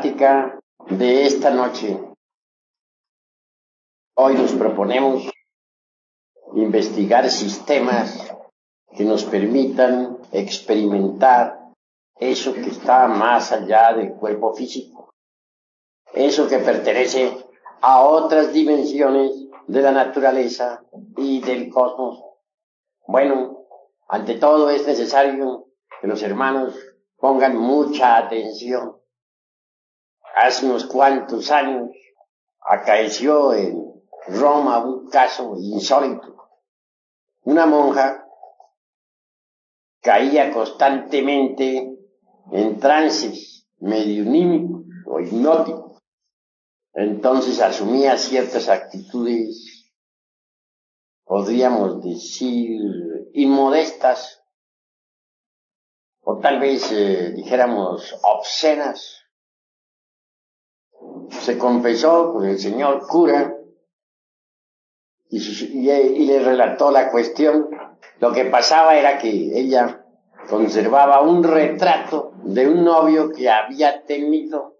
de esta noche. Hoy nos proponemos investigar sistemas que nos permitan experimentar eso que está más allá del cuerpo físico, eso que pertenece a otras dimensiones de la naturaleza y del cosmos. Bueno, ante todo es necesario que los hermanos pongan mucha atención. Hace unos cuantos años acaeció en Roma un caso insólito. Una monja caía constantemente en trances mediunímicos o hipnóticos. Entonces asumía ciertas actitudes, podríamos decir, inmodestas, o tal vez eh, dijéramos obscenas. Se confesó con el señor cura y, le relató la cuestión. Lo que pasaba era que ella conservaba un retrato de un novio que había tenido.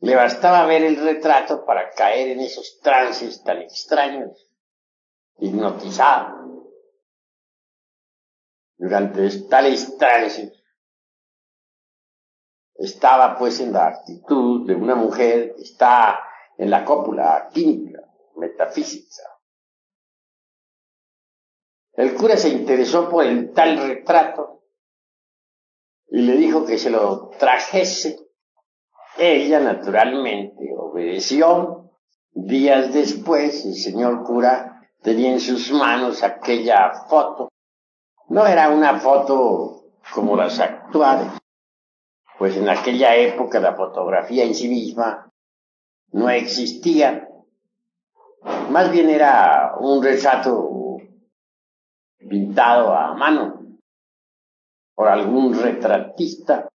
Le bastaba ver el retrato para caer en esos trances tan extraños, hipnotizado. Durante tales trances estaba pues en la actitud de una mujer está en la cópula química metafísica. El cura se interesó por el tal retrato y le dijo que se lo trajese. Ella naturalmente obedeció. Días después el señor cura tenía en sus manos aquella foto. No era una foto como las actuales, pues en aquella época la fotografía en sí misma no existía más bien era un retrato pintado a mano por algún retratista.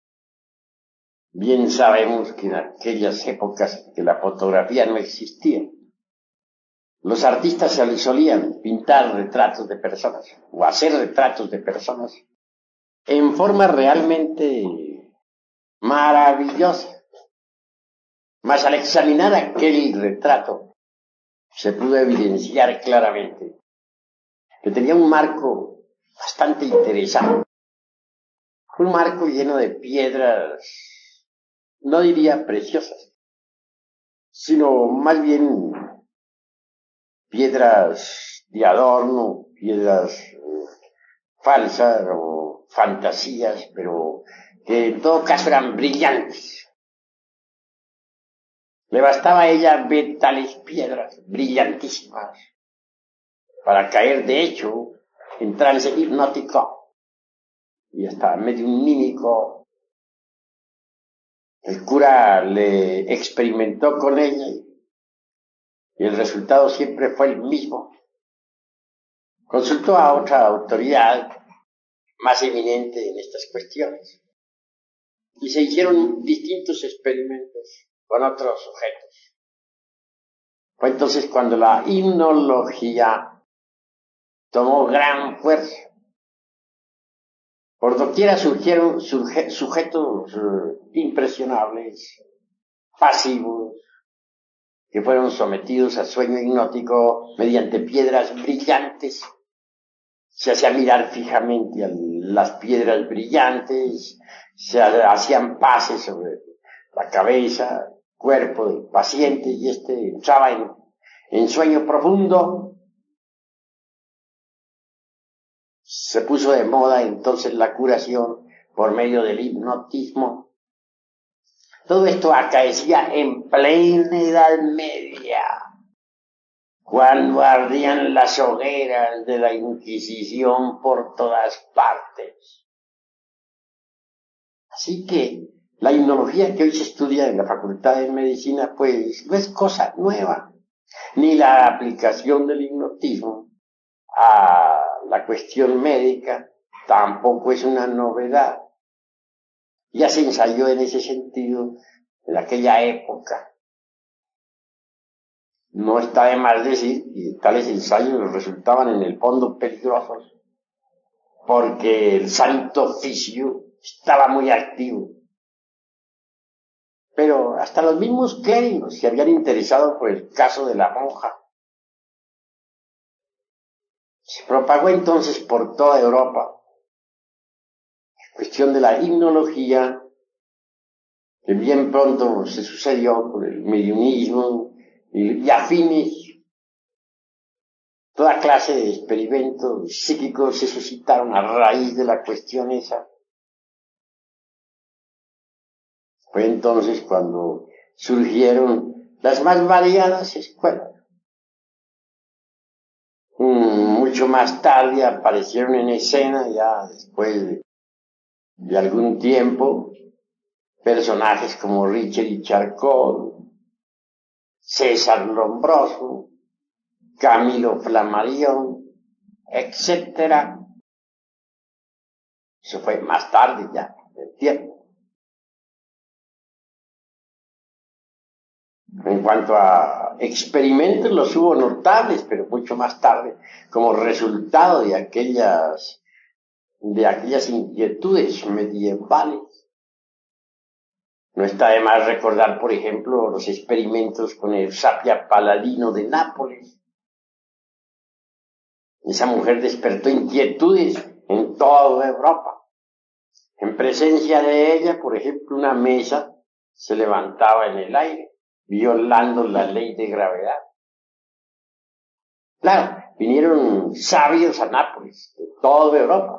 Bien sabemos que en aquellas épocas que la fotografía no existía, los artistas solían pintar retratos de personas o hacer retratos de personas en forma realmente maravillosa. Mas al examinar aquel retrato, se pudo evidenciar claramente que tenía un marco bastante interesante. Un marco lleno de piedras, no diría preciosas, sino más bien piedras de adorno, piedras eh, falsas o fantasías, pero que en todo caso eran brillantes. Le bastaba a ella ver tales piedras brillantísimas para caer de hecho en trance hipnótico y hasta medio mímico. El cura le experimentó con ella y el resultado siempre fue el mismo. Consultó a otra autoridad más eminente en estas cuestiones y se hicieron distintos experimentos con otros sujetos. Fue entonces cuando la himnología tomó gran fuerza. Por doquiera surgieron sujetos eh, impresionables, pasivos, que fueron sometidos a sueño hipnótico mediante piedras brillantes. Se hacía mirar fijamente a las piedras brillantes, se hacían pases sobre la cabeza, cuerpo del paciente y este entraba en, sueño profundo. Se puso de moda entonces la curación por medio del hipnotismo. Todo esto acaecía en plena Edad Media, cuando ardían las hogueras de la Inquisición por todas partes. Así que la hipnología que hoy se estudia en la Facultad de Medicina, pues no es cosa nueva, ni la aplicación del hipnotismo a la cuestión médica tampoco es una novedad. Ya se ensayó en ese sentido en aquella época. No está de más decir que tales ensayos resultaban en el fondo peligrosos, porque el santo oficio estaba muy activo Pero hasta los mismos clérigos se habían interesado por el caso de la monja. Se propagó entonces por toda Europa la cuestión de la himnología, que bien pronto se sucedió con el mediunismo y, y afines. Toda clase de experimentos psíquicos se suscitaron a raíz de la cuestión esa. Fue entonces cuando surgieron las más variadas escuelas. Mm, mucho más tarde aparecieron en escena, ya después de, algún tiempo, personajes como Richard y Charcot, César Lombroso, Camilo Flammarion, etc. Eso fue más tarde ya, del tiempo. En cuanto a experimentos, los hubo notables, pero mucho más tarde, como resultado de aquellas, de aquellas inquietudes medievales. No está de más recordar, por ejemplo, los experimentos con el Sapia Paladino de Nápoles. Esa mujer despertó inquietudes en toda Europa. En presencia de ella, por ejemplo, una mesa se levantaba en el aire violando la ley de gravedad. Claro, vinieron sabios a Nápoles, de toda Europa.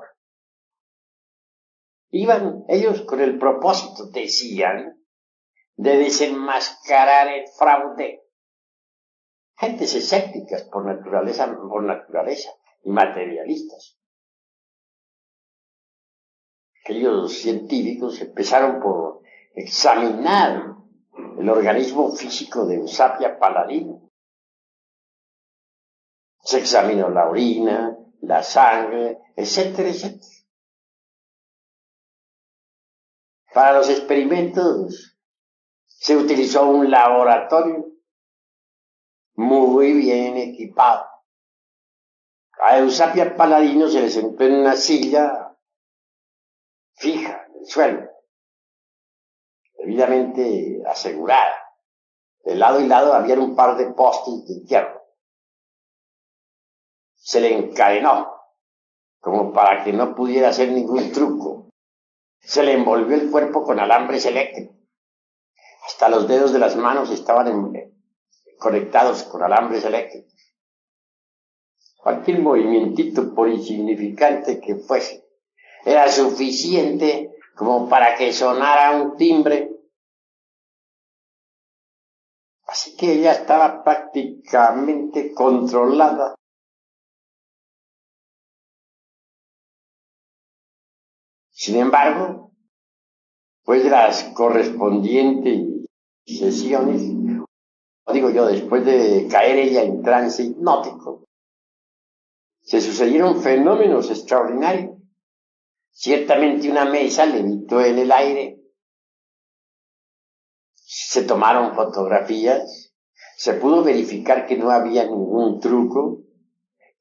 Iban ellos con el propósito, decían, de desenmascarar el fraude. Gentes escépticas por naturaleza, por naturaleza y materialistas. Aquellos científicos empezaron por examinar el organismo físico de Eusapia Paladino. Se examinó la orina, la sangre, etcétera, etcétera. Para los experimentos se utilizó un laboratorio muy bien equipado. A Eusapia Paladino se le sentó en una silla fija en el suelo debidamente asegurada. De lado y lado había un par de postes de hierro. Se le encadenó, como para que no pudiera hacer ningún truco. Se le envolvió el cuerpo con alambres eléctricos. Hasta los dedos de las manos estaban conectados con alambres eléctricos. Cualquier movimientito, por insignificante que fuese, era suficiente como para que sonara un timbre Así que ella estaba prácticamente controlada. Sin embargo, pues de las correspondientes sesiones, digo yo, después de caer ella en trance hipnótico, se sucedieron fenómenos extraordinarios. Ciertamente una mesa levitó en el aire se tomaron fotografías, se pudo verificar que no había ningún truco,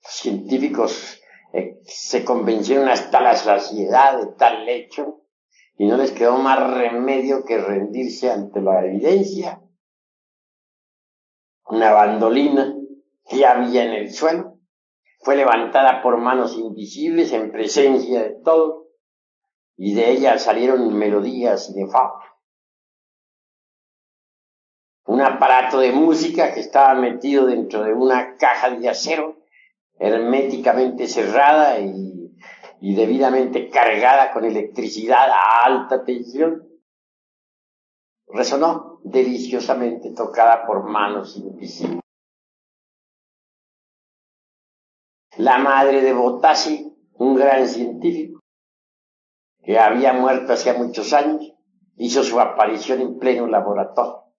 los científicos eh, se convencieron hasta la saciedad de tal hecho y no les quedó más remedio que rendirse ante la evidencia. Una bandolina que había en el suelo fue levantada por manos invisibles en presencia de todos y de ella salieron melodías de fa un aparato de música que estaba metido dentro de una caja de acero herméticamente cerrada y, debidamente cargada con electricidad a alta tensión. Resonó deliciosamente tocada por manos invisibles. La madre de Botassi, un gran científico, que había muerto hacía muchos años, hizo su aparición en pleno laboratorio.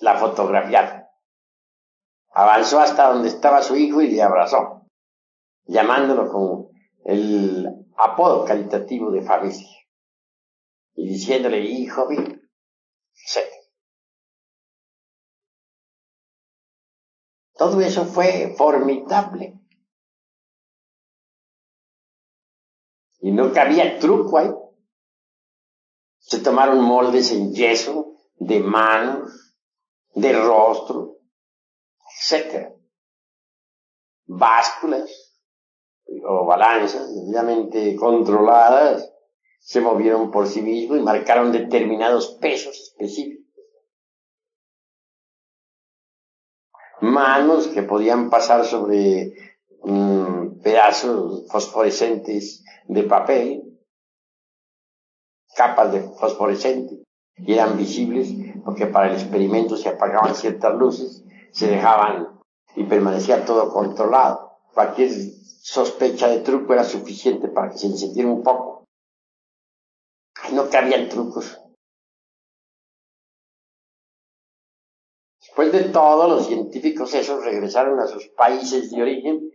La fotografiaron. Avanzó hasta donde estaba su hijo y le abrazó, llamándolo con el apodo calitativo de familia y diciéndole hijo mío, etc. Todo eso fue formidable. Y no cabía truco ahí. Se tomaron moldes en yeso, de manos, de rostro, etc. Básculas o balanzas debidamente controladas se movieron por sí mismos y marcaron determinados pesos específicos. Manos que podían pasar sobre mm, pedazos fosforescentes de papel, capas de fosforescente, y eran visibles porque para el experimento se apagaban ciertas luces, se dejaban y permanecía todo controlado. Cualquier sospecha de truco era suficiente para que se encendiera un poco. No cabían trucos. Después de todo, los científicos esos regresaron a sus países de origen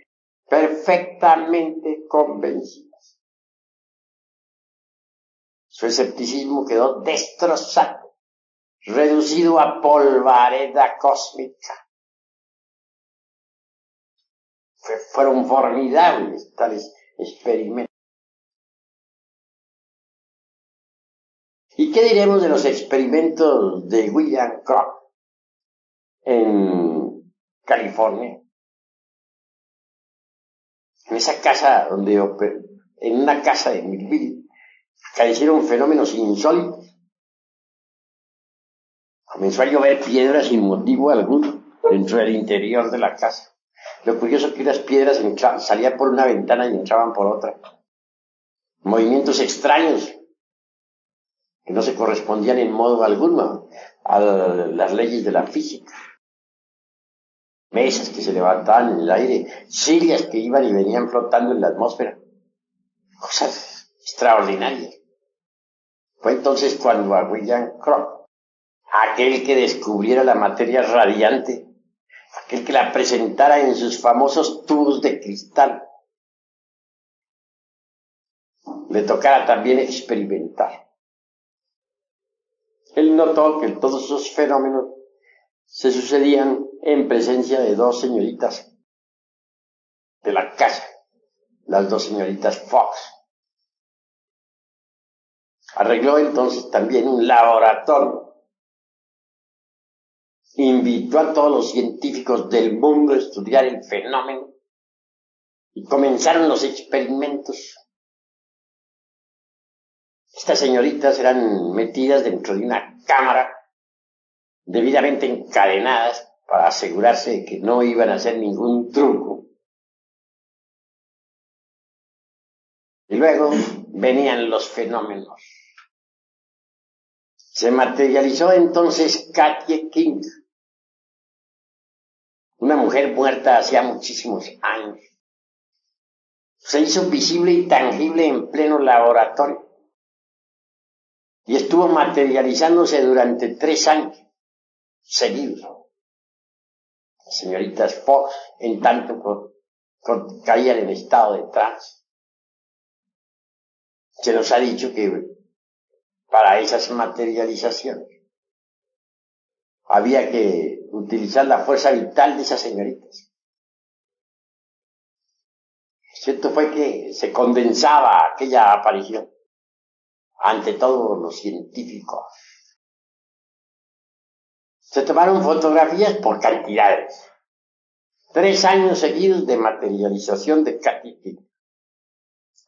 perfectamente convencidos. Su escepticismo quedó destrozado, reducido a polvareda cósmica. fueron formidables tales experimentos. ¿Y qué diremos de los experimentos de William Kroc en California? En esa casa donde, en una casa de Millville, carecieron fenómenos insólitos. Comenzó a llover piedras sin motivo alguno dentro del interior de la casa. Lo curioso es que las piedras salían por una ventana y entraban por otra. Movimientos extraños que no se correspondían en modo alguno a las leyes de la física. Mesas que se levantaban en el aire, sillas que iban y venían flotando en la atmósfera. Cosas extraordinarias. Fue entonces cuando a William Kroc, aquel que descubriera la materia radiante, aquel que la presentara en sus famosos tubos de cristal, le tocara también experimentar. Él notó que todos esos fenómenos se sucedían en presencia de dos señoritas de la casa, las dos señoritas Fox. Arregló entonces también un laboratorio. Invitó a todos los científicos del mundo a estudiar el fenómeno y comenzaron los experimentos estas señoritas eran metidas dentro de una cámara debidamente encadenadas para asegurarse de que no iban a hacer ningún truco. Y luego venían los fenómenos. Se materializó entonces Katie King, una mujer muerta hacía muchísimos años. Se hizo visible y tangible en pleno laboratorio y estuvo materializándose durante tres años seguidos. Las señoritas Fox, en tanto caían en estado de trance. Se nos ha dicho que para esas materializaciones había que utilizar la fuerza vital de esas señoritas. Cierto fue que se condensaba aquella aparición ante todos los científicos. Se tomaron fotografías por cantidades. Tres años seguidos de materialización de Katy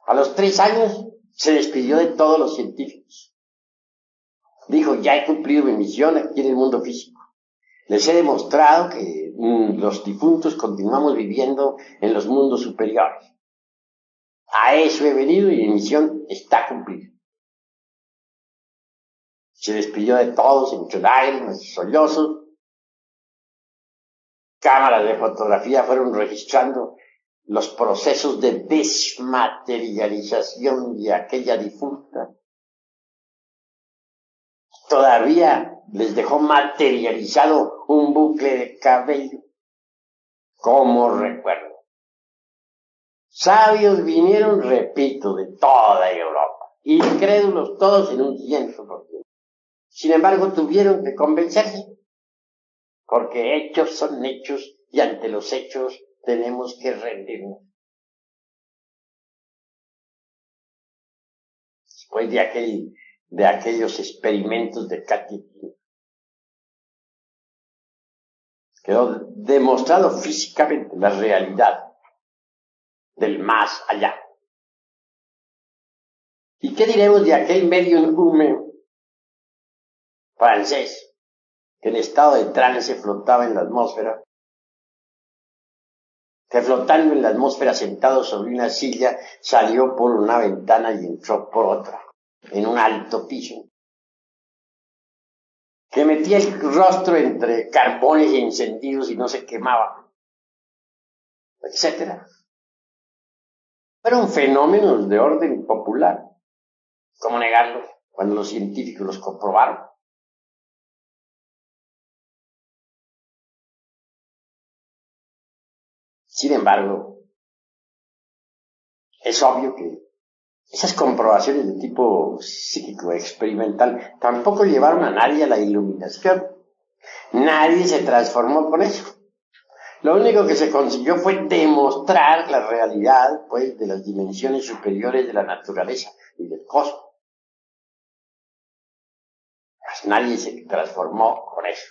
A los tres años se despidió de todos los científicos. Dijo, ya he cumplido mi misión aquí en el mundo físico. Les he demostrado que mm, los difuntos continuamos viviendo en los mundos superiores. A eso he venido y mi misión está cumplida se despidió de todos entre lágrimas y sollozos. Cámaras de fotografía fueron registrando los procesos de desmaterialización de aquella difunta. Todavía les dejó materializado un bucle de cabello, como recuerdo. Sabios vinieron, repito, de toda Europa, incrédulos todos en un ciento por ciento. Sin embargo, tuvieron que convencerse, porque hechos son hechos y ante los hechos tenemos que rendirnos. Después de aquel de aquellos experimentos de Katy Quedó demostrado físicamente la realidad del más allá. ¿Y qué diremos de aquel medio hume francés que en estado de trance flotaba en la atmósfera? Que flotando en la atmósfera sentado sobre una silla salió por una ventana y entró por otra, en un alto piso. Que metía el rostro entre carbones encendidos y no se quemaba, etcétera. Fueron fenómenos de orden popular. ¿Cómo negarlo cuando los científicos los comprobaron? Sin embargo, es obvio que esas comprobaciones de tipo psíquico experimental tampoco llevaron a nadie a la iluminación. Nadie se transformó con eso. Lo único que se consiguió fue demostrar la realidad, pues, de las dimensiones superiores de la naturaleza y del cosmos. Pues nadie se transformó con eso.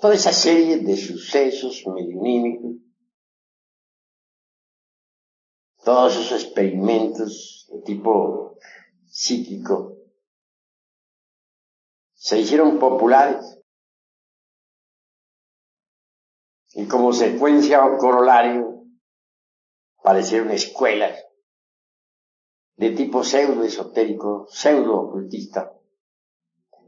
Toda esa serie de sucesos mediunímicos, todos esos experimentos de tipo psíquico, se hicieron populares. Y como secuencia o corolario, aparecieron escuelas de tipo pseudo esotérico, pseudo ocultista,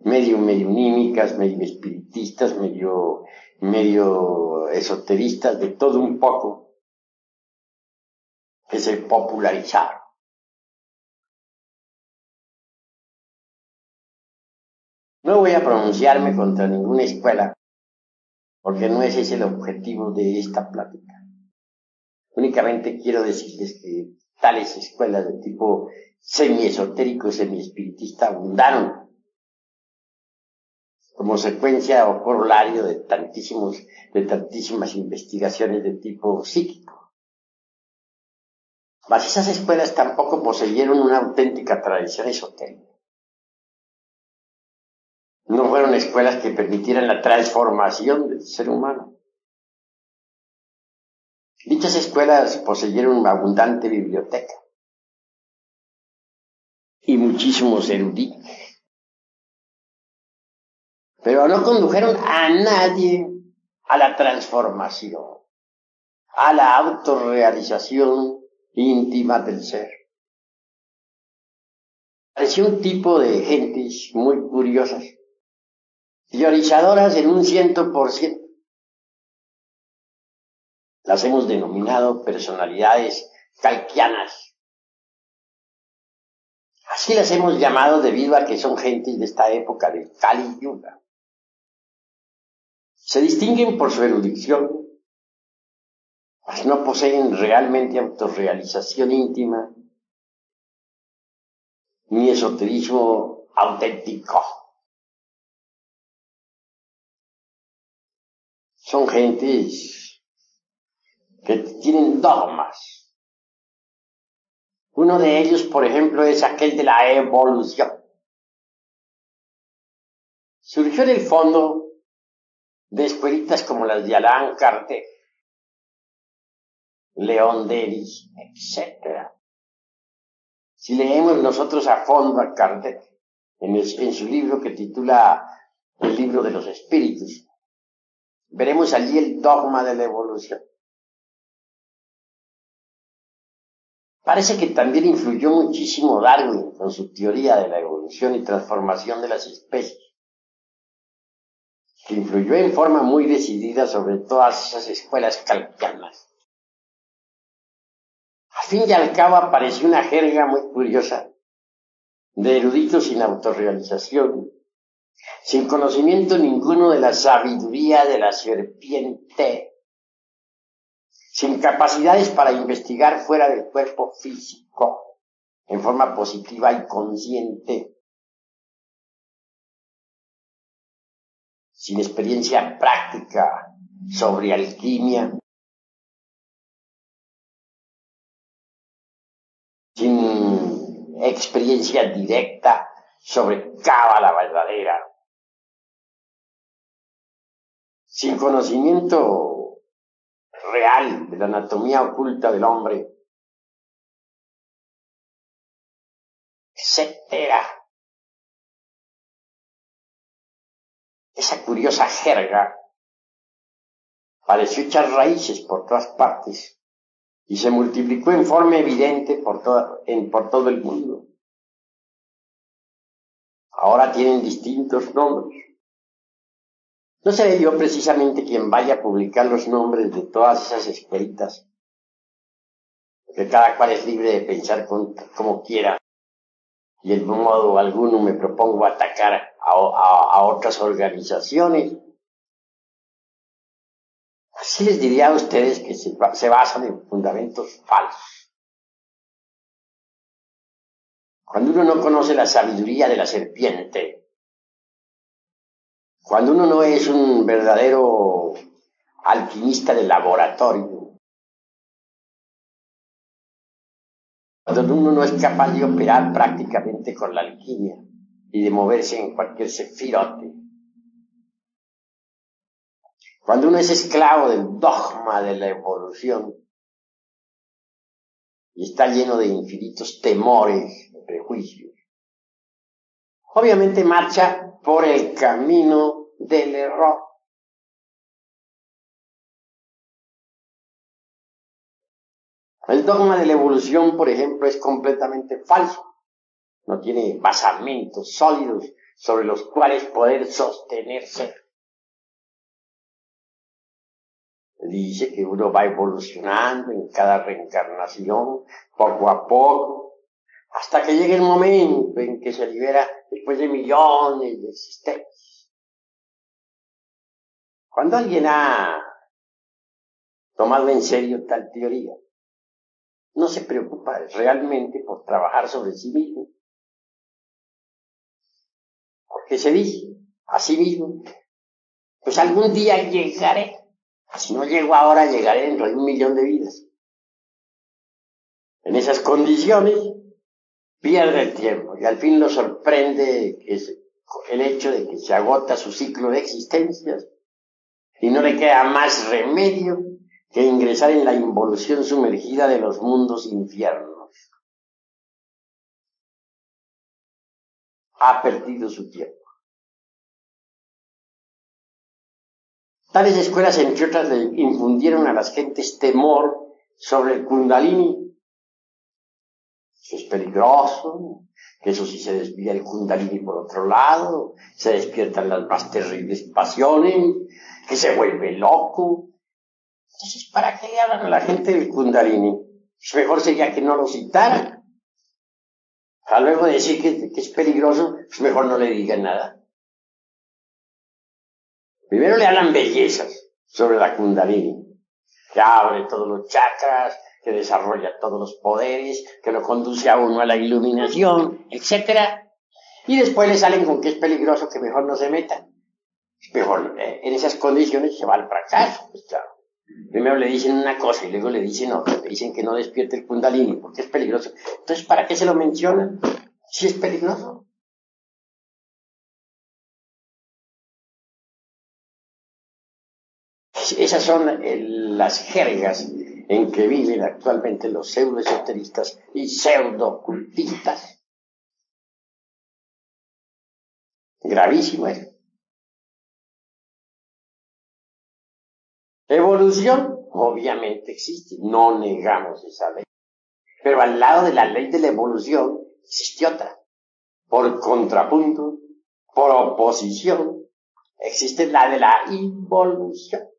medio mediunímicas, medio espiritistas, medio, medio esoteristas, de todo un poco, que se popularizaron. No voy a pronunciarme contra ninguna escuela, porque no ese es el objetivo de esta plática. Únicamente quiero decirles que tales escuelas de tipo semi-esotérico semi-espiritista abundaron como secuencia o corolario de tantísimos, de tantísimas investigaciones de tipo psíquico. Mas esas escuelas tampoco poseyeron una auténtica tradición esotérica no fueron escuelas que permitieran la transformación del ser humano. Dichas escuelas poseyeron una abundante biblioteca y muchísimos eruditos, pero no condujeron a nadie a la transformación, a la autorrealización íntima del ser. Parecía un tipo de gentes muy curiosas teorizadoras en un ciento por ciento. Las hemos denominado personalidades calquianas. Así las hemos llamado debido a que son gentes de esta época de Kali Yuga. Se distinguen por su erudición, no poseen realmente autorrealización íntima ni esoterismo auténtico. son gentes que tienen dogmas. Uno de ellos, por ejemplo, es aquel de la evolución. Surgió en el fondo de escuelitas como las de Alain Kardec, León Denis, etc. Si leemos nosotros a fondo a Kardec, en, su libro que titula El libro de los espíritus, Veremos allí el dogma de la evolución. Parece que también influyó muchísimo Darwin con su teoría de la evolución y transformación de las especies, que influyó en forma muy decidida sobre todas esas escuelas calcanas. A fin y al cabo apareció una jerga muy curiosa de eruditos sin autorrealización, sin conocimiento ninguno de la sabiduría de la serpiente, sin capacidades para investigar fuera del cuerpo físico, en forma positiva y consciente, sin experiencia práctica sobre alquimia, experiencia directa sobre cábala verdadera. Sin conocimiento real de la anatomía oculta del hombre, etcétera. Esa curiosa jerga pareció echar raíces por todas partes y se multiplicó en forma evidente por, en, por todo el mundo. Ahora tienen distintos nombres. No seré yo precisamente quien vaya a publicar los nombres de todas esas escritas, que cada cual es libre de pensar como quiera, y en modo alguno me propongo atacar a otras organizaciones Así les diría a ustedes que se, basan en fundamentos falsos. Cuando uno no conoce la sabiduría de la serpiente, cuando uno no es un verdadero alquimista de laboratorio, cuando uno no es capaz de operar prácticamente con la alquimia y de moverse en cualquier sefirote, cuando uno es esclavo del dogma de la evolución y está lleno de infinitos temores, y prejuicios, obviamente marcha por el camino del error. El dogma de la evolución, por ejemplo, es completamente falso. No tiene basamentos sólidos sobre los cuales poder sostenerse. Dice que uno va evolucionando en cada reencarnación, poco a poco, hasta que llegue el momento en que se libera después de millones de existencias. Cuando alguien ha tomado en serio tal teoría, no se preocupa realmente por trabajar sobre sí mismo. Porque se dice a sí mismo, pues algún día llegaré si no llego ahora, llegaré dentro de un millón de vidas. En esas condiciones, pierde el tiempo y al fin lo sorprende el hecho de que se agota su ciclo de existencias y no le queda más remedio que ingresar en la involución sumergida de los mundos infiernos. Ha perdido su tiempo. Tales escuelas, entre otras, le infundieron a las gentes temor sobre el kundalini. Eso es peligroso, que eso si se desvía el kundalini por otro lado, se despiertan las más terribles pasiones, que se vuelve loco. Entonces, ¿para qué le hablan a la gente del kundalini? Pues mejor sería que no lo citaran. A luego de decir que, que es peligroso, pues mejor no le digan nada. Primero le hablan bellezas sobre la kundalini, que abre todos los chakras, que desarrolla todos los poderes, que lo conduce a uno a la iluminación, etc. Y después le salen con que es peligroso, que mejor no se metan. Mejor, eh, en esas condiciones se va al fracaso, pues claro. Primero le dicen una cosa y luego le dicen otra. Le dicen que no despierte el kundalini porque es peligroso. Entonces, ¿para qué se lo mencionan? Si es peligroso. Esas son las jergas en que viven actualmente los pseudo-esoteristas y pseudo-cultistas. Gravísimo es. Evolución, obviamente existe, no negamos esa ley. Pero al lado de la ley de la evolución existe otra. Por contrapunto, por oposición, existe la de la involución.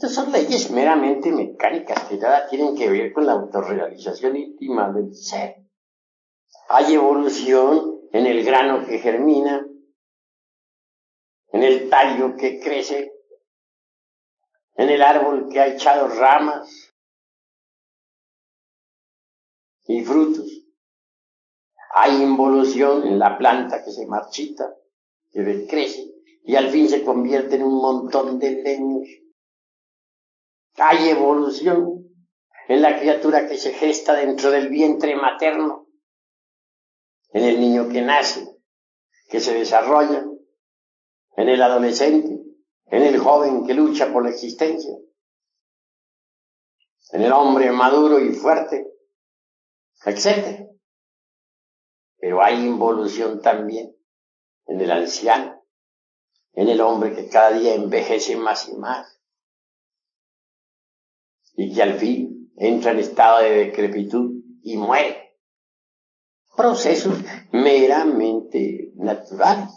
Estas son leyes meramente mecánicas que nada tienen que ver con la autorrealización íntima del ser. Hay evolución en el grano que germina, en el tallo que crece, en el árbol que ha echado ramas y frutos. Hay involución en la planta que se marchita, que crece y al fin se convierte en un montón de leños hay evolución. En la criatura que se gesta dentro del vientre materno, en el niño que nace, que se desarrolla, en el adolescente, en el joven que lucha por la existencia, en el hombre maduro y fuerte, etc. Pero hay involución también en el anciano, en el hombre que cada día envejece más y más, y que al fin entra en estado de decrepitud y muere. Procesos meramente naturales.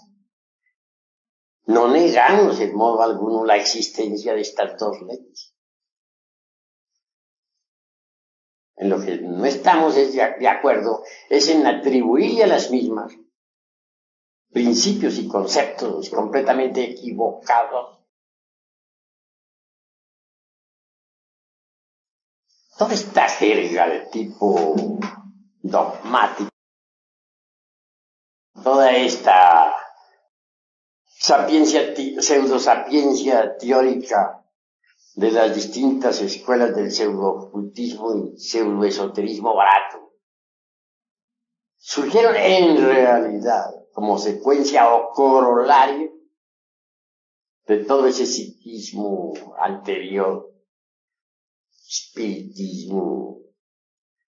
No negamos en modo alguno la existencia de estas dos leyes. En lo que no estamos de acuerdo es en atribuirle a las mismas principios y conceptos completamente equivocados. Toda esta jerga de tipo dogmático, toda esta sapiencia, pseudosapiencia teórica de las distintas escuelas del pseudo-ocultismo y pseudo-esoterismo barato. Surgieron en realidad como secuencia o corolario de todo ese psiquismo anterior, espiritismo,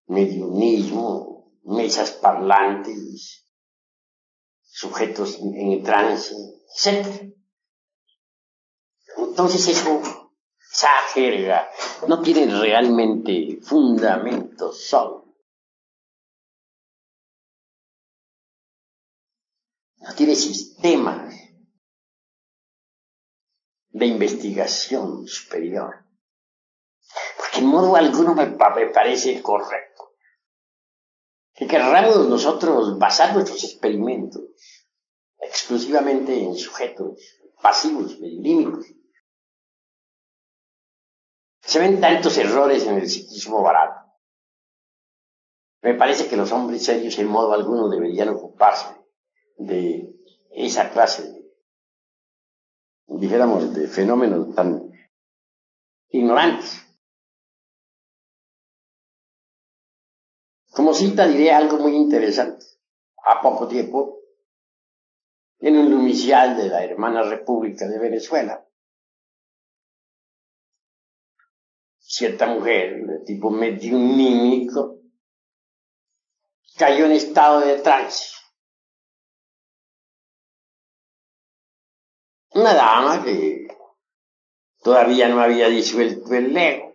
mediunismo, mesas parlantes, sujetos en trance, etc. Entonces eso, esa jerga, no tiene realmente fundamento sólido. No tiene sistemas de investigación superior. En modo alguno me, parece correcto que querramos nosotros basar nuestros experimentos exclusivamente en sujetos pasivos, mediúnicos. Se ven tantos errores en el psiquismo barato. Me parece que los hombres serios en modo alguno deberían ocuparse de esa clase dijéramos, de fenómenos tan ignorantes. Como cita diré algo muy interesante. A poco tiempo en un lumicial de la hermana República de Venezuela. Cierta mujer de tipo mediunímico cayó en estado de trance. Una dama que todavía no había disuelto el lego.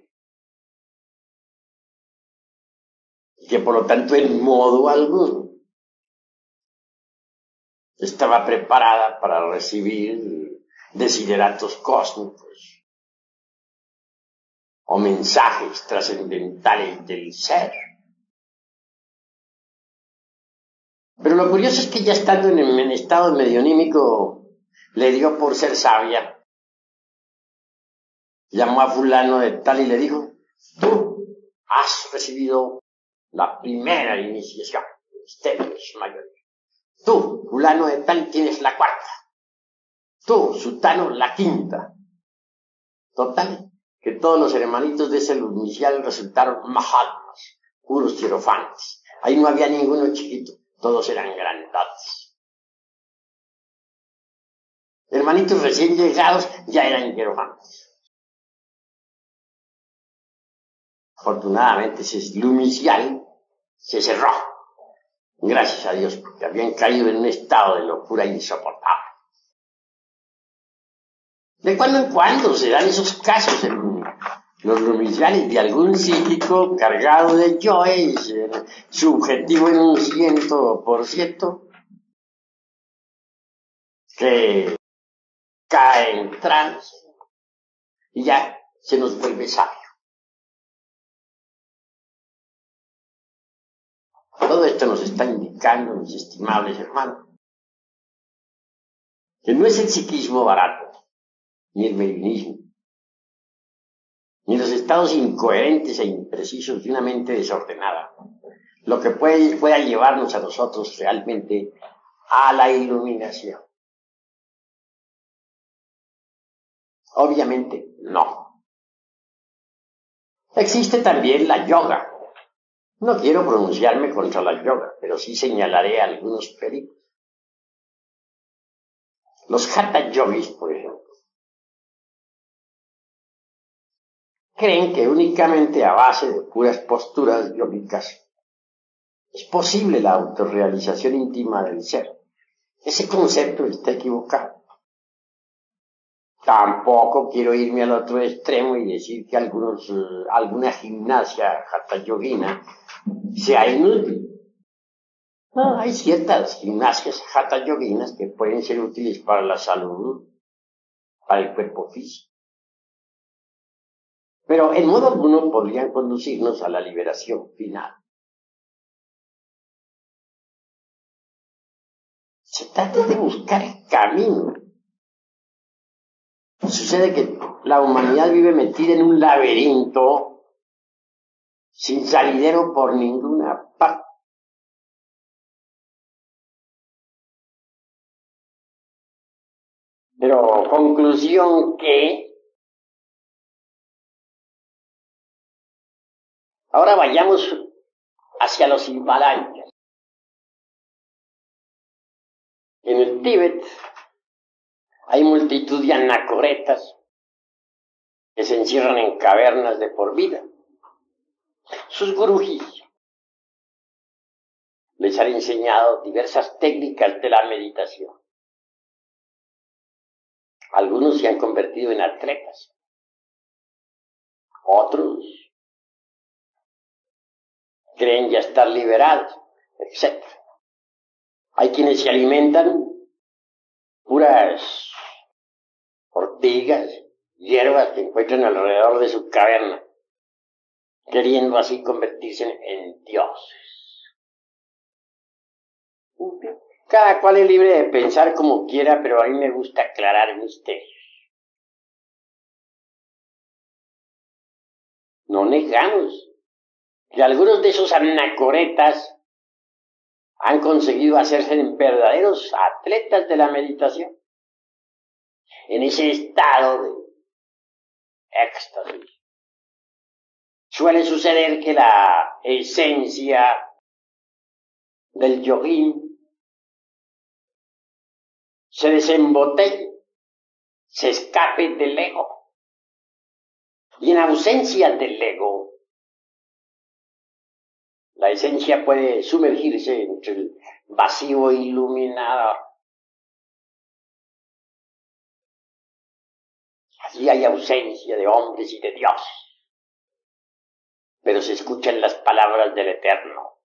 Que por lo tanto en modo alguno estaba preparada para recibir desideratos cósmicos o mensajes trascendentales del ser. Pero lo curioso es que ya estando en, el estado medionímico le dio por ser sabia. Llamó a fulano de tal y le dijo, tú has recibido la primera iniciación, ustedes mayores. Tú, fulano de tal, tienes la cuarta. Tú, sutano, la quinta. Total, que todos los hermanitos de ese inicial resultaron mahatmas, puros hierofantes. Ahí no había ninguno chiquito, todos eran grandotes. Hermanitos recién llegados ya eran hierofantes. Afortunadamente ese lumicial se cerró Gracias a Dios, porque habían caído en un estado de locura insoportable. De cuando en cuando se dan esos casos en los lumiciales de algún psíquico cargado de yoes, subjetivo en un ciento por ciento, que cae en trance y ya se nos vuelve sabio. Todo esto nos está indicando, mis estimables hermanos, que no es el psiquismo barato, ni el mediunismo, ni los estados incoherentes e imprecisos de una mente desordenada, lo que puede, pueda llevarnos a nosotros realmente a la iluminación. Obviamente no. Existe también la yoga. No quiero pronunciarme contra la yoga, pero sí señalaré algunos peligros. Los hatha yogis, por ejemplo, creen que únicamente a base de puras posturas yogicas es posible la autorrealización íntima del ser. Ese concepto está equivocado. Tampoco quiero irme al otro extremo y decir que algunos, alguna gimnasia hatha sea inútil. No, hay ciertas gimnasias hatha yoginas que pueden ser útiles para la salud, para el cuerpo físico. Pero en modo alguno podrían conducirnos a la liberación final. Se trata de buscar el camino Sucede que la humanidad vive metida en un laberinto sin salidero por ninguna parte. Pero conclusión que ahora vayamos hacia los Himalayas. En el Tíbet hay multitud de anacoretas que se encierran en cavernas de por vida. Sus gurujis les han enseñado diversas técnicas de la meditación. Algunos se han convertido en atletas. Otros creen ya estar liberados, etc. Hay quienes se alimentan puras ortigas, hierbas que encuentran alrededor de su caverna, queriendo así convertirse en, dioses. Cada cual es libre de pensar como quiera, pero a mí me gusta aclarar misterios. No negamos que algunos de esos anacoretas han conseguido hacerse verdaderos atletas de la meditación en ese estado de éxtasis. Suele suceder que la esencia del yogín se desembotelle, se escape del ego. Y en ausencia del ego, la esencia puede sumergirse entre el vacío iluminador Hay ausencia de hombres y de Dios. Pero se escuchan las palabras del Eterno.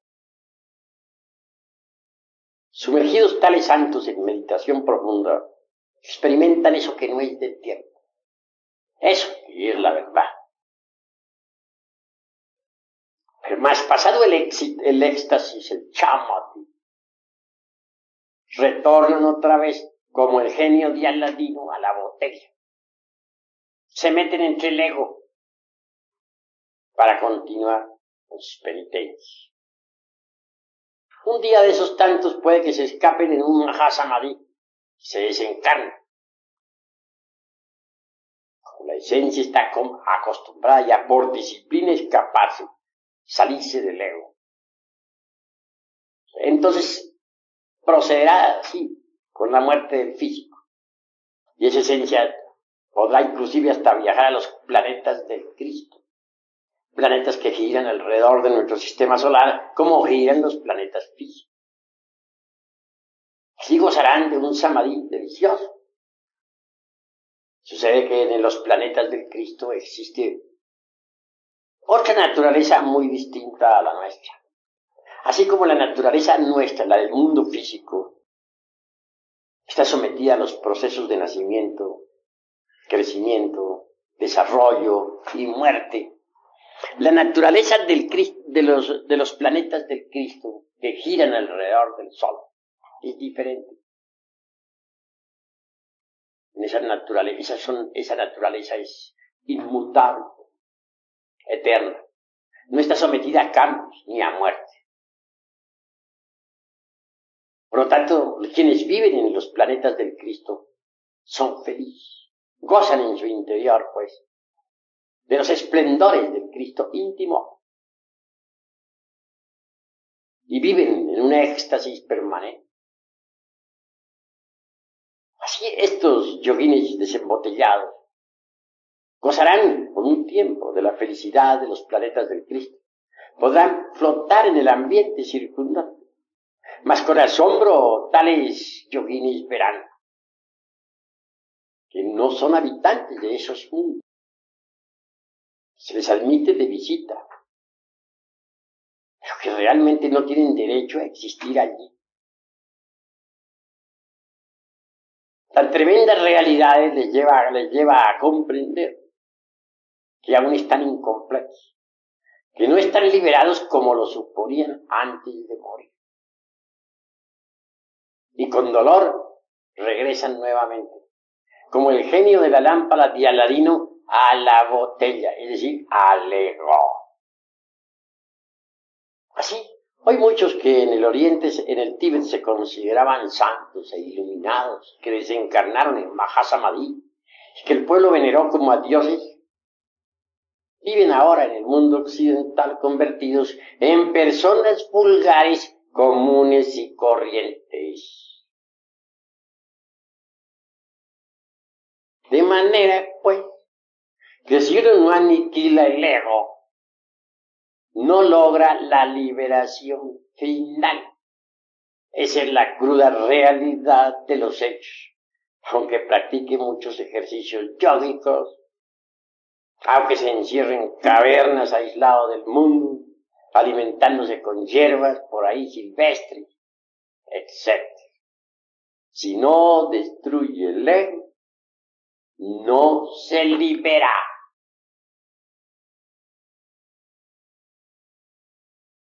Sumergidos tales santos en meditación profunda, experimentan eso que no es del tiempo. Eso es la verdad. Pero más pasado el, el éxtasis, el chamati, retornan otra vez como el genio de Aladino a la botella se meten entre el ego para continuar con sus penitencias. Un día de esos tantos puede que se escapen en un Mahasamadhi se desencarnen. Como la esencia está acostumbrada ya por disciplina escaparse, salirse del ego. Entonces procederá así con la muerte del físico. Y esa esencia Podrá inclusive hasta viajar a los planetas del Cristo. Planetas que giran alrededor de nuestro sistema solar como giran los planetas físicos. Así gozarán de un samadhi delicioso. Sucede que en los planetas del Cristo existe otra naturaleza muy distinta a la nuestra. Así como la naturaleza nuestra, la del mundo físico, está sometida a los procesos de nacimiento, crecimiento, desarrollo y muerte. La naturaleza del de, los, de los planetas del Cristo que giran alrededor del Sol es diferente. esa naturaleza, son, esa naturaleza es inmutable, eterna. No está sometida a cambios ni a muerte. Por lo tanto, quienes viven en los planetas del Cristo son felices gozan en su interior, pues, de los esplendores del Cristo íntimo y viven en un éxtasis permanente. Así estos yoguines desembotellados gozarán por un tiempo de la felicidad de los planetas del Cristo. Podrán flotar en el ambiente circundante. Mas con asombro tales yoguines verán que no son habitantes de esos mundos. Se les admite de visita, pero que realmente no tienen derecho a existir allí. Tan tremendas realidades les lleva, les lleva a comprender que aún están incompletos, que no están liberados como lo suponían antes de morir. Y con dolor regresan nuevamente, como el genio de la lámpara de Aladino a la botella, es decir, al ego. Así, hay muchos que en el Oriente, en el Tíbet, se consideraban santos e iluminados, que desencarnaron en Mahasamadhi, que el pueblo veneró como a dioses, viven ahora en el mundo occidental convertidos en personas vulgares, comunes y corrientes. De manera, pues, que si uno no aniquila el ego, no logra la liberación final. Esa es la cruda realidad de los hechos. Aunque practique muchos ejercicios yógicos, aunque se encierre en cavernas aisladas del mundo, alimentándose con hierbas por ahí silvestres, etc. Si no destruye el ego, no se libera.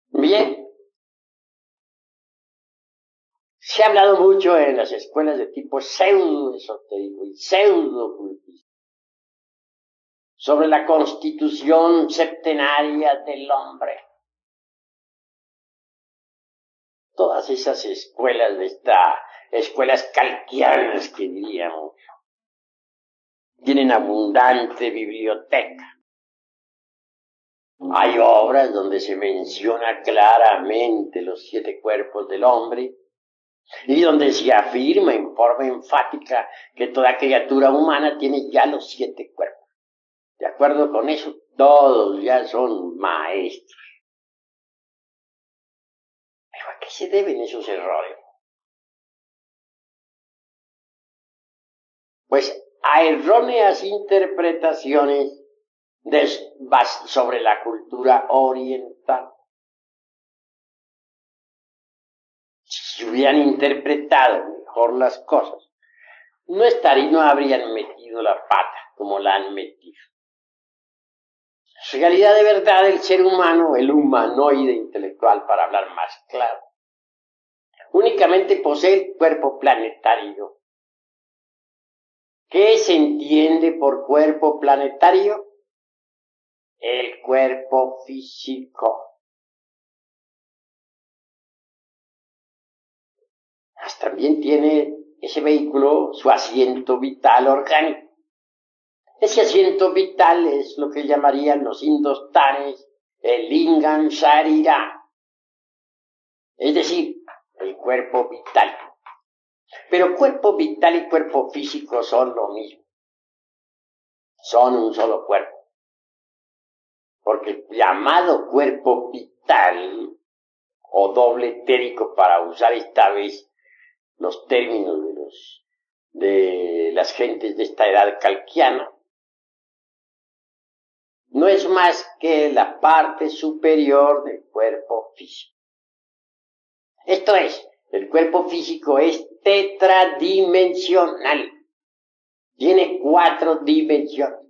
Bien. Se ha hablado mucho en las escuelas de tipo pseudo-esotérico y pseudo-cultista sobre la constitución septenaria del hombre. Todas esas escuelas de esta, escuelas calquianas que diríamos, tienen abundante biblioteca hay obras donde se menciona claramente los siete cuerpos del hombre y donde se afirma en forma enfática que toda criatura humana tiene ya los siete cuerpos. De acuerdo con eso, todos ya son maestros. Pero ¿a qué se deben esos errores? Pues a erróneas interpretaciones sobre la cultura oriental. Si hubieran interpretado mejor las cosas, no estarían, no habrían metido la pata como la han metido. Realidad de verdad el ser humano, el humanoide intelectual, para hablar más claro, únicamente posee el cuerpo planetario. ¿Qué se entiende por cuerpo planetario? el cuerpo físico. También tiene ese vehículo su asiento vital orgánico. Ese asiento vital es lo que llamarían los indostanes el lingam sharira, es decir, el cuerpo vital. Pero cuerpo vital y cuerpo físico son lo mismo. Son un solo cuerpo porque el llamado cuerpo vital o doble etérico para usar esta vez los términos de los de las gentes de esta edad calquiana no es más que la parte superior del cuerpo físico. Esto es, el cuerpo físico es tetradimensional. Tiene cuatro dimensiones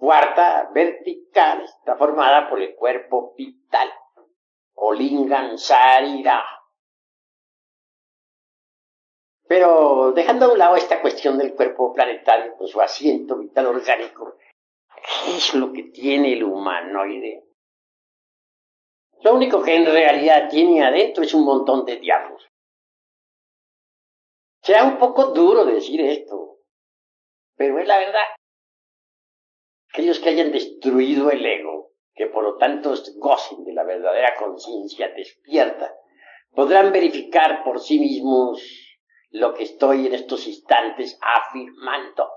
cuarta vertical está formada por el cuerpo vital, o. Pero dejando a un lado esta cuestión del cuerpo planetario con su asiento vital orgánico, ¿qué es lo que tiene el humanoide? Lo único que en realidad tiene adentro es un montón de diablos. Será un poco duro decir esto, pero es la verdad. aquellos que hayan destruido el ego, que por lo tanto gocen de la verdadera conciencia despierta, podrán verificar por sí mismos lo que estoy en estos instantes afirmando.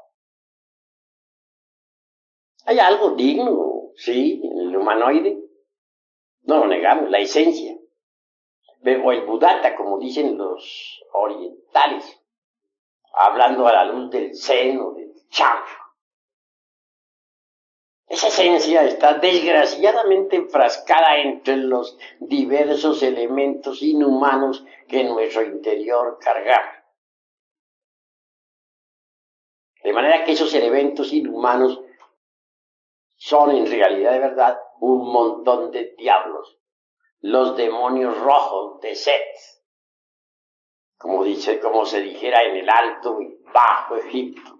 Hay algo digno, sí, en el humanoide. No lo negamos, la esencia. O el budata, como dicen los orientales, hablando a la luz del seno, del chancho. Esa esencia está desgraciadamente enfrascada entre los diversos elementos inhumanos que en nuestro interior cargamos. De manera que esos elementos inhumanos son en realidad de verdad un montón de diablos, los demonios rojos de Set, como dice, como se dijera en el alto y bajo Egipto.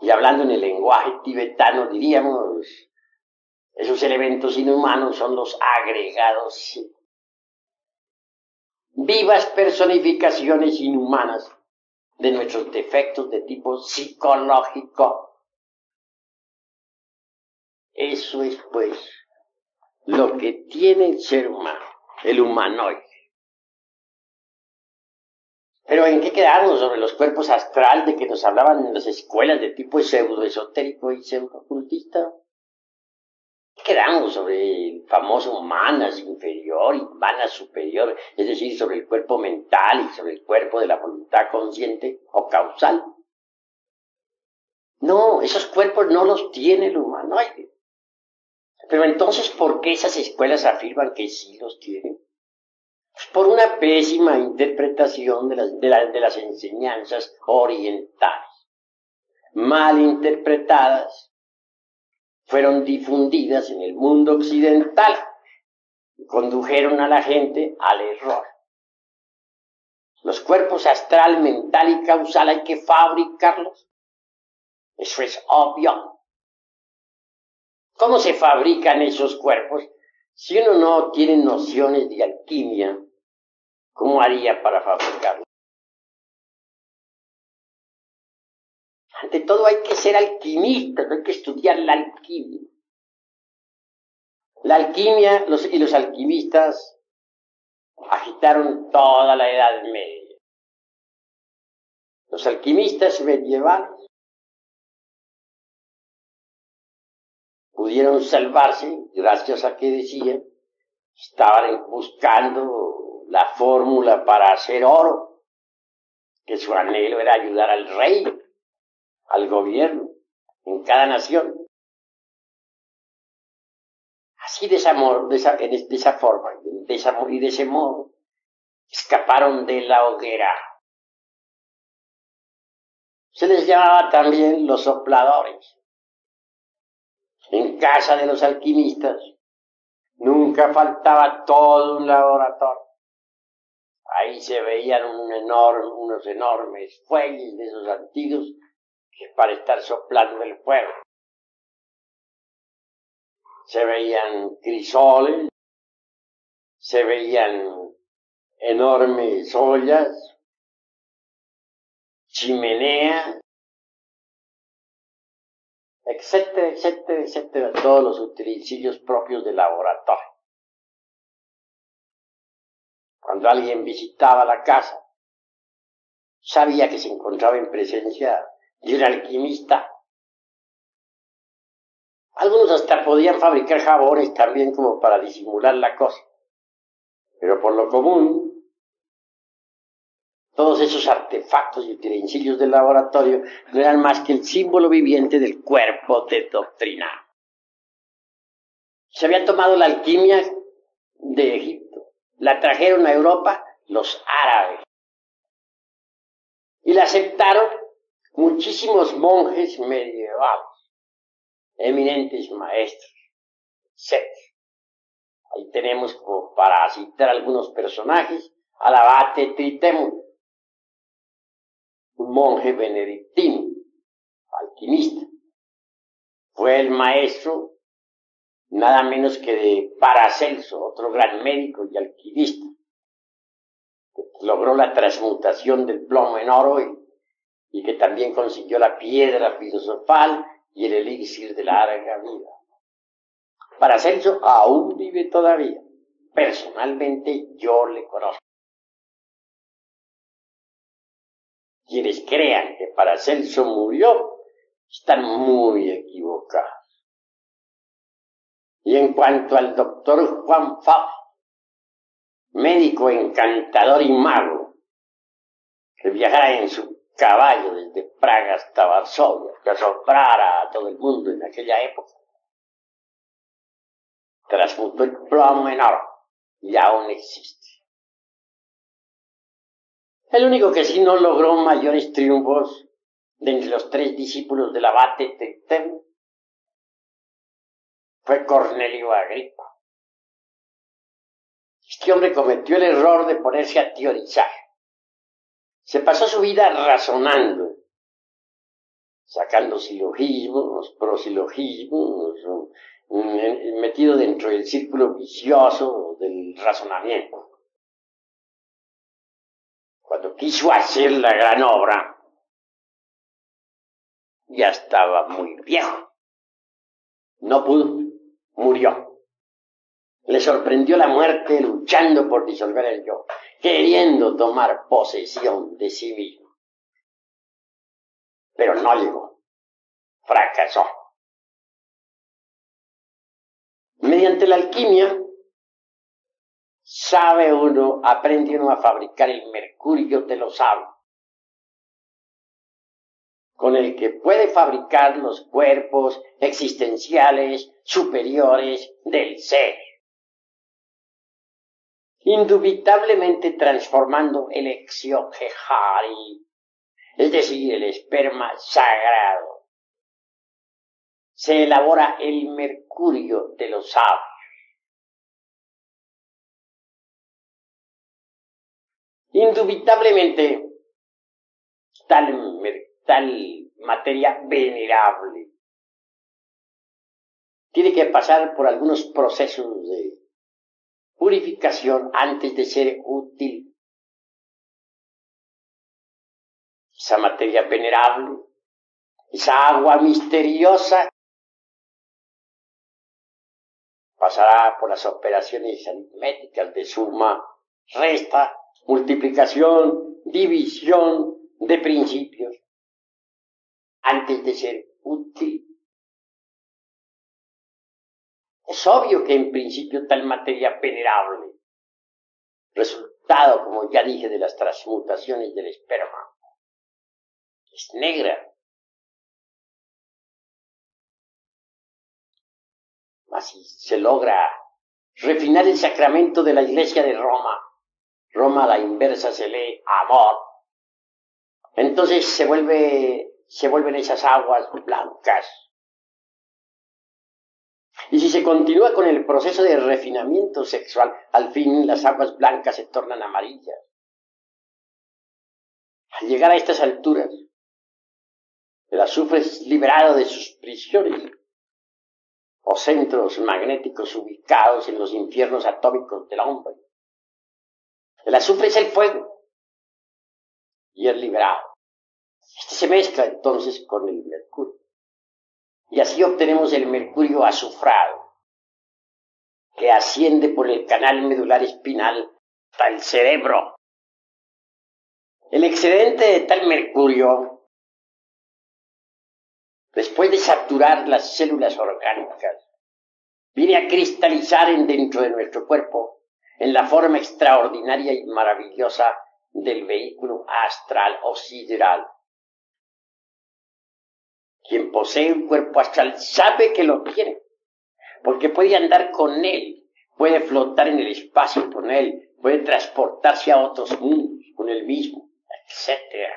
Y hablando en el lenguaje tibetano diríamos, esos elementos inhumanos son los agregados, vivas personificaciones inhumanas de nuestros defectos de tipo psicológico. Eso es pues lo que tiene el ser humano, el humanoide. Pero ¿en qué quedamos sobre los cuerpos astral de que nos hablaban en las escuelas de tipo pseudo esotérico y pseudo ocultista? ¿Qué quedamos sobre el famoso manas inferior y manas superior, es decir, sobre el cuerpo mental y sobre el cuerpo de la voluntad consciente o causal? No, esos cuerpos no los tiene el humanoide. Pero entonces, ¿por qué esas escuelas afirman que sí los tienen? por una pésima interpretación de las, de, las enseñanzas orientales. Mal interpretadas, fueron difundidas en el mundo occidental y condujeron a la gente al error. Los cuerpos astral, mental y causal hay que fabricarlos. Eso es obvio. ¿Cómo se fabrican esos cuerpos? Si uno no tiene nociones de alquimia, ¿cómo haría para fabricarlo? Ante todo hay que ser alquimista, hay que estudiar la alquimia. La alquimia y los alquimistas agitaron toda la Edad Media. Los alquimistas medievales pudieron salvarse gracias a que decían estaban buscando la fórmula para hacer oro, que su anhelo era ayudar al rey, al gobierno, en cada nación. Así de esa, de esa, de esa forma y de ese modo escaparon de la hoguera. Se les llamaba también los sopladores en casa de los alquimistas, nunca faltaba todo un laboratorio. Ahí se veían unos enormes fuelles de esos antiguos que para estar soplando el fuego. Se veían crisoles, se veían enormes ollas, chimeneas, etcétera, etcétera, etcétera, todos los utensilios propios del laboratorio. Cuando alguien visitaba la casa, sabía que se encontraba en presencia de un alquimista. Algunos hasta podían fabricar jabones también como para disimular la cosa. Pero por lo común, todos esos artefactos y utensilios del laboratorio no eran más que el símbolo viviente del cuerpo de doctrina. Se habían tomado la alquimia de Egipto, la trajeron a Europa los árabes y la aceptaron muchísimos monjes medievales, eminentes maestros, etc. Ahí tenemos como para citar algunos personajes al abate un monje benedictino, alquimista. Fue el maestro nada menos que de Paracelso, otro gran médico y alquimista, que logró la transmutación del plomo en oro y, y que también consiguió la piedra filosofal y el elixir de larga vida. Paracelso aún vive todavía. Personalmente yo le conozco. Quienes crean que Paracelso murió están muy equivocados. Y en cuanto al doctor Juan Fabio, médico encantador y mago, que viajara en su caballo desde Praga hasta Varsovia, que asombrara a todo el mundo en aquella época, transmutó el plomo en oro y aún existe. El único que sí no logró mayores triunfos de entre los tres discípulos del abate Tritem fue Cornelio Agripa. Este hombre cometió el error de ponerse a teorizar. Se pasó su vida razonando, sacando silogismos, prosilogismos, metido dentro del círculo vicioso del razonamiento. Cuando quiso hacer la gran obra, ya estaba muy viejo. No pudo, murió. Le sorprendió la muerte luchando por disolver el yo, queriendo tomar posesión de sí mismo. Pero no llegó. Fracasó. Mediante la alquimia, sabe uno, aprende uno a fabricar el mercurio de los sabios, con el que puede fabricar los cuerpos existenciales superiores del ser, indubitablemente transformando el exiohari, es decir, el esperma sagrado, se elabora el mercurio de los sabios. Indubitablemente, tal, tal materia venerable tiene que pasar por algunos procesos de purificación antes de ser útil. Esa materia venerable, esa agua misteriosa pasará por las operaciones aritméticas de suma, resta, multiplicación, división de principios, antes de ser útil. Es obvio que en principio tal materia venerable, resultado, como ya dije, de las transmutaciones del esperma, es negra, Así se logra refinar el sacramento de la iglesia de Roma. Roma a la inversa se lee amor. Entonces se vuelve, se vuelven esas aguas blancas. Y si se continúa con el proceso de refinamiento sexual, al fin las aguas blancas se tornan amarillas. Al llegar a estas alturas, el azufre es liberado de sus prisiones o centros magnéticos ubicados en los infiernos atómicos del hombre. El azufre es el fuego y es liberado. Este se mezcla entonces con el mercurio. Y así obtenemos el mercurio azufrado, que asciende por el canal medular espinal hasta el cerebro. El excedente de tal mercurio después de saturar las células orgánicas, viene a cristalizar en dentro de nuestro cuerpo en la forma extraordinaria y maravillosa del vehículo astral o sideral. Quien posee un cuerpo astral sabe que lo tiene, porque puede andar con él, puede flotar en el espacio con él, puede transportarse a otros mundos con él mismo, etc.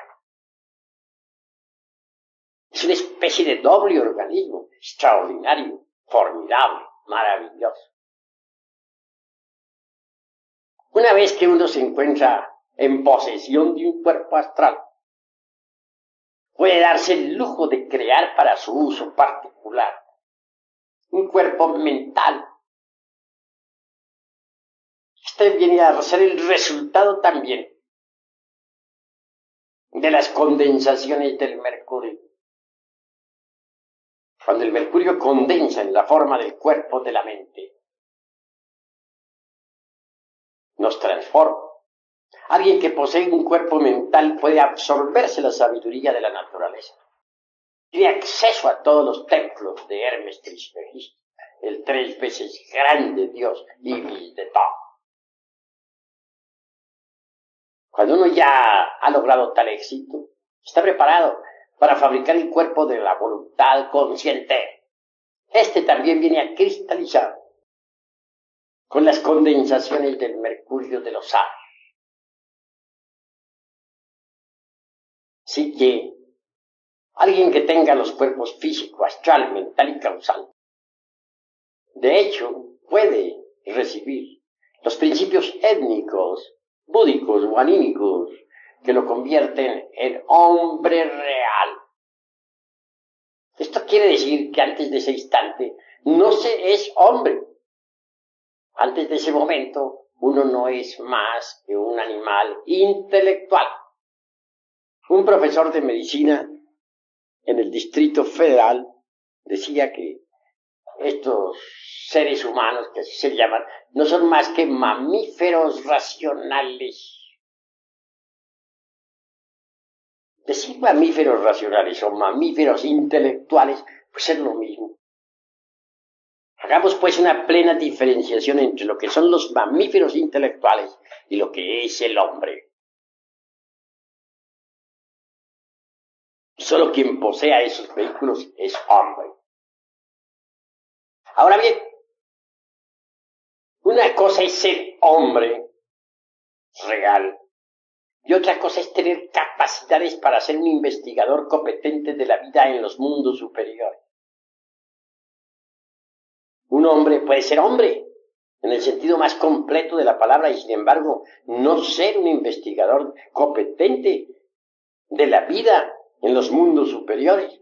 Es una especie de doble organismo, extraordinario, formidable, maravilloso. Una vez que uno se encuentra en posesión de un cuerpo astral, puede darse el lujo de crear para su uso particular un cuerpo mental. Este viene a ser el resultado también de las condensaciones del mercurio cuando el mercurio condensa en la forma del cuerpo de la mente, nos transforma. Alguien que posee un cuerpo mental puede absorberse la sabiduría de la naturaleza. Tiene acceso a todos los templos de Hermes Trismegisto, el tres veces grande Dios y de todo. Cuando uno ya ha logrado tal éxito, está preparado para fabricar el cuerpo de la voluntad consciente. Este también viene a cristalizar con las condensaciones del mercurio de los aires. Así que alguien que tenga los cuerpos físico, astral, mental y causal, de hecho, puede recibir los principios étnicos, búdicos o anímicos que lo convierten en hombre real. Esto quiere decir que antes de ese instante no se es hombre. Antes de ese momento uno no es más que un animal intelectual. Un profesor de medicina en el Distrito Federal decía que estos seres humanos, que así se llaman, no son más que mamíferos racionales Decir mamíferos racionales o mamíferos intelectuales, pues es lo mismo. Hagamos pues una plena diferenciación entre lo que son los mamíferos intelectuales y lo que es el hombre. Solo quien posea esos vehículos es hombre. Ahora bien, una cosa es ser hombre real y otra cosa es tener capacidades para ser un investigador competente de la vida en los mundos superiores. Un hombre puede ser hombre en el sentido más completo de la palabra y sin embargo no ser un investigador competente de la vida en los mundos superiores.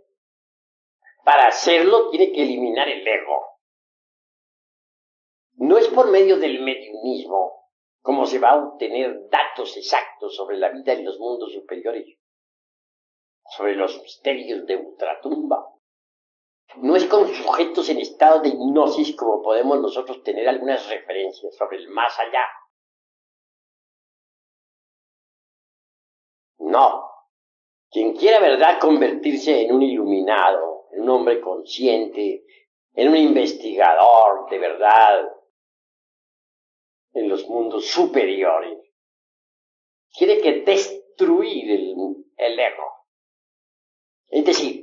Para hacerlo tiene que eliminar el ego. No es por medio del mediunismo cómo se va a obtener datos exactos sobre la vida en los mundos superiores, sobre los misterios de ultratumba. No es con sujetos en estado de hipnosis como podemos nosotros tener algunas referencias sobre el más allá. No. Quien quiera verdad convertirse en un iluminado, en un hombre consciente, en un investigador de verdad, en los mundos superiores, tiene que destruir el, ego. Es decir,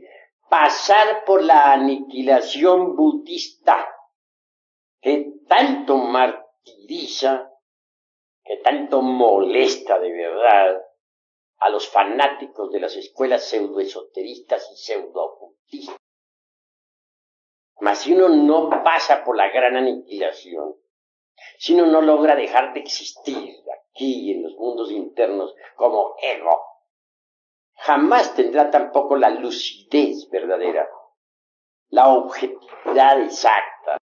pasar por la aniquilación budista que tanto martiriza, que tanto molesta de verdad a los fanáticos de las escuelas pseudoesoteristas y pseudo-ocultistas. Mas si uno no pasa por la gran aniquilación, si uno no logra dejar de existir aquí en los mundos internos como ego, jamás tendrá tampoco la lucidez verdadera, la objetividad exacta,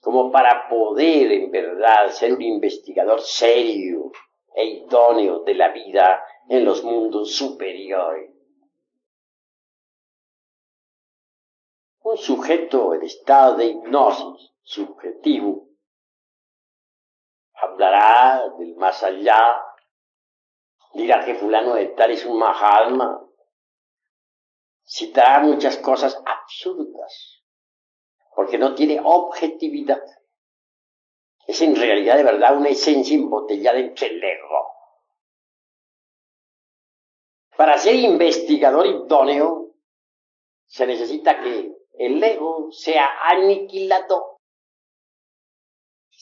como para poder en verdad ser un investigador serio e idóneo de la vida en los mundos superiores. Un sujeto en estado de hipnosis subjetivo hablará del más allá, dirá que fulano de tal es un Mahatma, citará muchas cosas absurdas, porque no tiene objetividad. Es en realidad de verdad una esencia embotellada entre el ego. Para ser investigador idóneo, se necesita que el ego sea aniquilado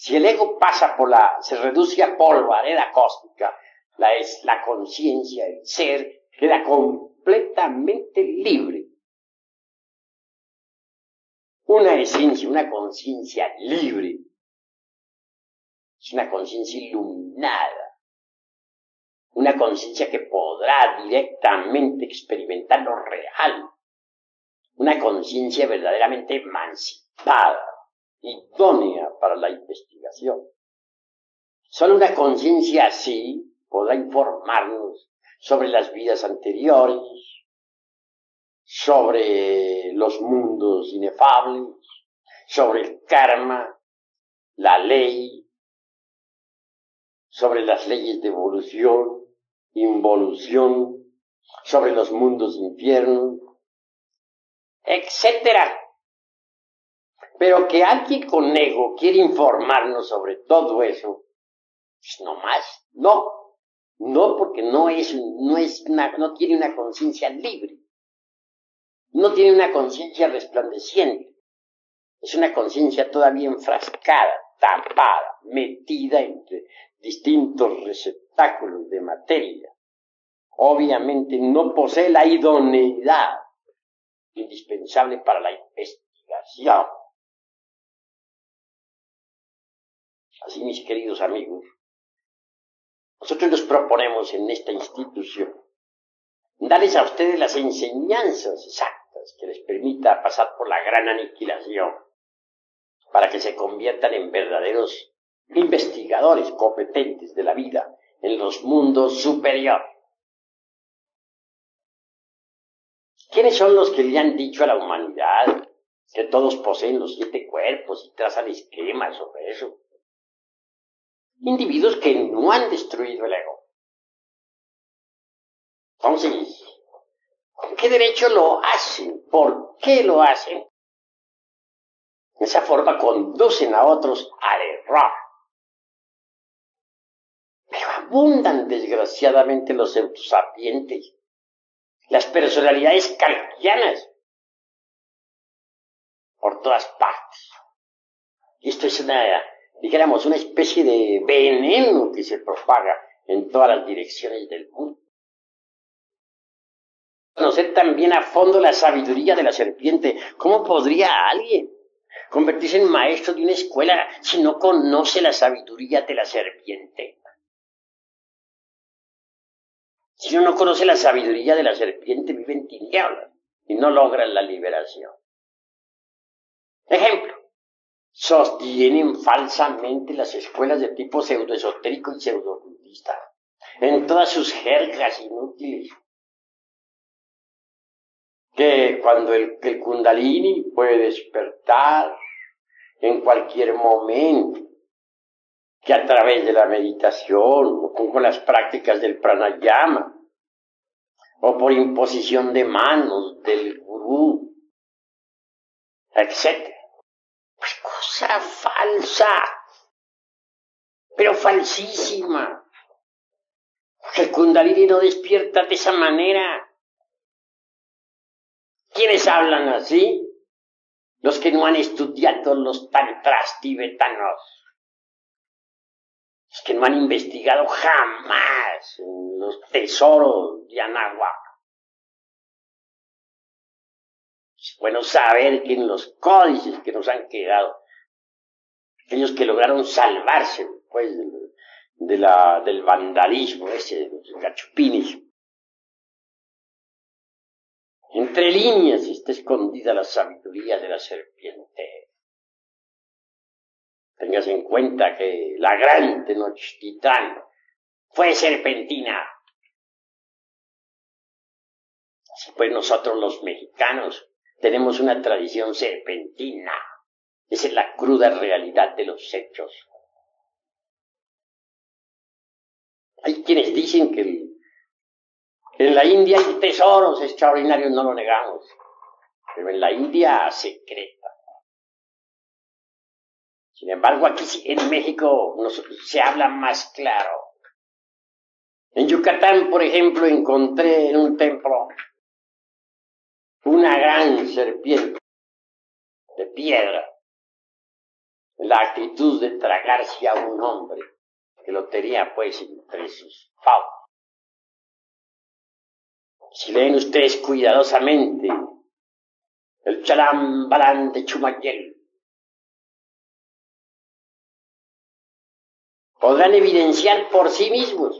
si el ego pasa por la, se reduce a polvareda cósmica, la es la conciencia, el ser, queda completamente libre. Una esencia, una conciencia libre. Es una conciencia iluminada. Una conciencia que podrá directamente experimentar lo real. Una conciencia verdaderamente emancipada idónea para la investigación. Solo una conciencia así podrá informarnos sobre las vidas anteriores, sobre los mundos inefables, sobre el karma, la ley, sobre las leyes de evolución, involución, sobre los mundos infiernos, etcétera. Pero que alguien con ego quiere informarnos sobre todo eso, pues no más, no, no porque no es, no es no tiene una conciencia libre, no tiene una conciencia resplandeciente, es una conciencia todavía enfrascada, tapada, metida entre distintos receptáculos de materia. Obviamente no posee la idoneidad indispensable para la investigación. Así, mis queridos amigos, nosotros nos proponemos en esta institución darles a ustedes las enseñanzas exactas que les permita pasar por la gran aniquilación para que se conviertan en verdaderos investigadores competentes de la vida en los mundos superiores. ¿Quiénes son los que le han dicho a la humanidad que todos poseen los siete cuerpos y trazan esquemas sobre eso? Individuos que no han destruido el ego. Entonces, ¿con qué derecho lo hacen? ¿Por qué lo hacen? De esa forma conducen a otros al error. Pero abundan desgraciadamente los pseudosapientes las personalidades calquianas por todas partes. Esto es una, dijéramos, una especie de veneno que se propaga en todas las direcciones del mundo. Conocer también a fondo la sabiduría de la serpiente. ¿Cómo podría alguien convertirse en maestro de una escuela si no conoce la sabiduría de la serpiente? Si uno no conoce la sabiduría de la serpiente, vive en tinieblas y no logra la liberación. Ejemplo, sostienen falsamente las escuelas de tipo pseudoesotérico y pseudobudista en todas sus jergas inútiles. Que cuando el, kundalini puede despertar en cualquier momento, que a través de la meditación o con las prácticas del pranayama o por imposición de manos del gurú, etc. cosa falsa, pero falsísima. El Kundalini no despierta de esa manera. ¿Quiénes hablan así? Los que no han estudiado los tantras tibetanos que no han investigado jamás los tesoros de Anáhuac. Es bueno saber que en los códices que nos han quedado, aquellos que lograron salvarse pues, de la, del vandalismo ese gachupines, entre líneas está escondida la sabiduría de la serpiente. Tengas en cuenta que la gran Tenochtitlan fue serpentina. Así pues nosotros los mexicanos tenemos una tradición serpentina. Esa es la cruda realidad de los hechos. Hay quienes dicen que en la India hay tesoros extraordinarios, no lo negamos, pero en la India secreta. Sin embargo, aquí en México se habla más claro. En Yucatán, por ejemplo, encontré en un templo una gran serpiente de piedra, la actitud de tragarse a un hombre que lo tenía pues entre sus fauces. Si leen ustedes cuidadosamente el chalambalán de Chumayel, podrán evidenciar por sí mismos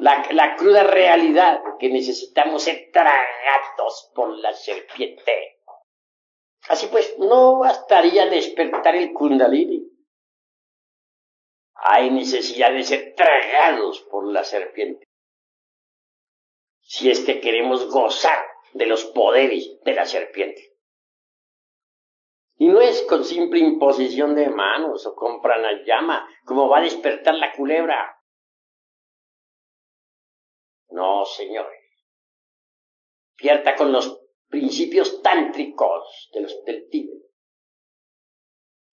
la, cruda realidad que necesitamos ser tragados por la serpiente. Así pues, no bastaría despertar el kundalini. Hay necesidad de ser tragados por la serpiente. si es que queremos gozar de los poderes de la serpiente. Y no es con simple imposición de manos o con llama como va a despertar la culebra. No, señores. Pierta con los principios tántricos de los, del Tíbet,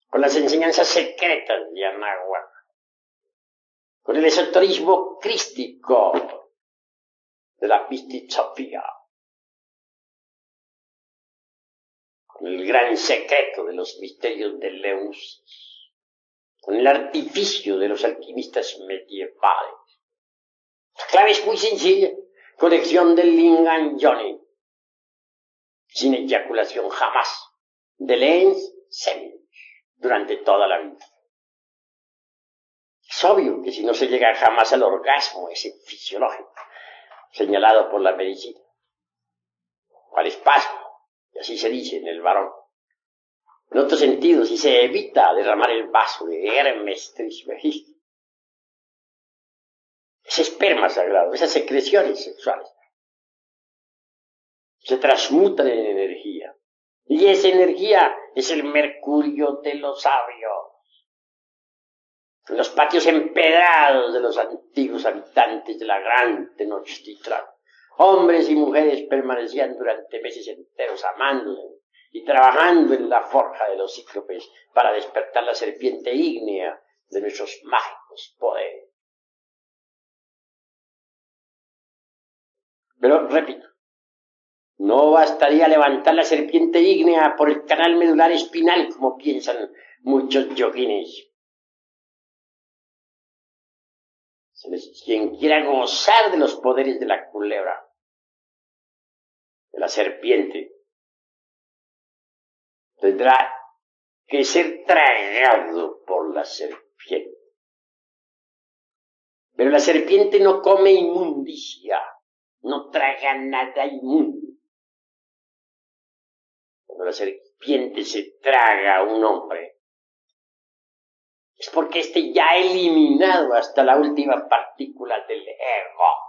con las enseñanzas secretas de Anahuac, con el esoterismo crístico de la Pistizopía, con el gran secreto de los misterios de Leusis, con el artificio de los alquimistas medievales. La clave es muy sencilla. Conexión del Lingan Johnny. Sin eyaculación jamás. De Lens Semen. Durante toda la vida. Es obvio que si no se llega jamás al orgasmo ese fisiológico, señalado por la medicina, o al espasmo, y así se dice en el varón. En otro sentido, si se evita derramar el vaso de Hermes Trismegisto, ese esperma sagrado, esas secreciones sexuales, se transmutan en energía. Y esa energía es el mercurio de los sabios. los patios empedrados de los antiguos habitantes de la gran Tenochtitlan, hombres y mujeres permanecían durante meses enteros amándose y trabajando en la forja de los cíclopes para despertar la serpiente ígnea de nuestros mágicos poderes. Pero, repito, no bastaría levantar la serpiente ígnea por el canal medular espinal, como piensan muchos yoguines. Quien quiera gozar de los poderes de la culebra, de la serpiente, tendrá que ser tragado por la serpiente. Pero la serpiente no come inmundicia no traga nada inmundo. Cuando la serpiente se traga a un hombre, es porque éste ya ha eliminado hasta la última partícula del ego.